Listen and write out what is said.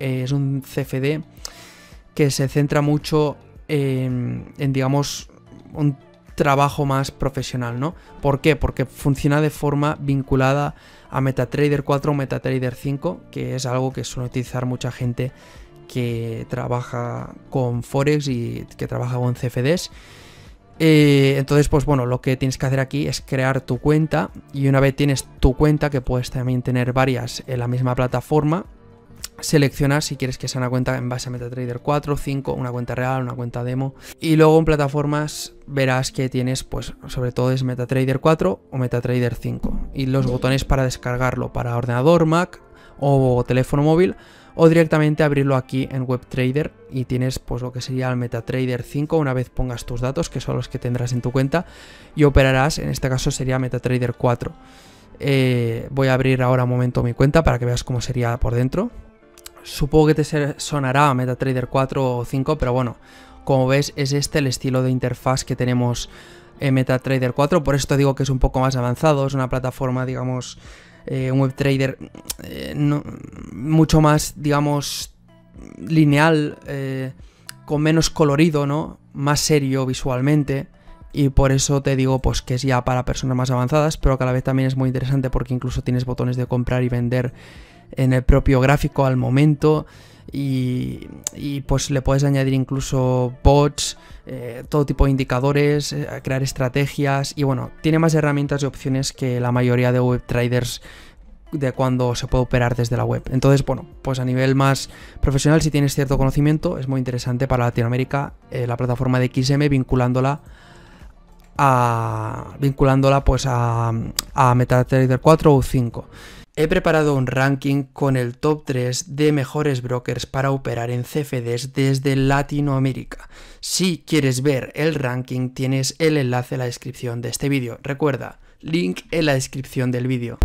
eh, es un CFD que se centra mucho en, en, digamos, un trabajo más profesional, ¿no? ¿Por qué? Porque funciona de forma vinculada a MetaTrader 4 o MetaTrader 5, que es algo que suele utilizar mucha gente que trabaja con Forex y que trabaja con CFDs. Eh, entonces, pues bueno, lo que tienes que hacer aquí es crear tu cuenta y una vez tienes tu cuenta, que puedes también tener varias en la misma plataforma, seleccionas si quieres que sea una cuenta en base a MetaTrader 4, 5, una cuenta real, una cuenta demo. Y luego en plataformas verás que tienes, pues sobre todo es MetaTrader 4 o MetaTrader 5. Y los botones para descargarlo para ordenador, Mac o teléfono móvil o directamente abrirlo aquí en WebTrader y tienes pues lo que sería el MetaTrader 5 una vez pongas tus datos que son los que tendrás en tu cuenta y operarás, en este caso sería MetaTrader 4. Eh, voy a abrir ahora un momento mi cuenta para que veas cómo sería por dentro. Supongo que te sonará MetaTrader 4 o 5, pero bueno, como ves es este el estilo de interfaz que tenemos en MetaTrader 4, por esto digo que es un poco más avanzado, es una plataforma digamos eh, un web trader eh, mucho más, digamos, lineal, eh, con menos colorido, ¿no? Más serio visualmente. Y por eso te digo, pues que es ya para personas más avanzadas, pero que a la vez también es muy interesante porque incluso tienes botones de comprar y vender en el propio gráfico al momento. Y, pues le puedes añadir incluso bots, eh, todo tipo de indicadores, eh, crear estrategias y bueno, tiene más herramientas y opciones que la mayoría de web traders de cuando se puede operar desde la web. Entonces, bueno, pues a nivel más profesional, si tienes cierto conocimiento, es muy interesante para Latinoamérica eh, la plataforma de XM vinculándola a vinculándola pues a, a MetaTrader 4 o 5. He preparado un ranking con el top 3 de mejores brokers para operar en CFDs desde Latinoamérica. Si quieres ver el ranking tienes el enlace en la descripción de este vídeo. Recuerda, link en la descripción del vídeo.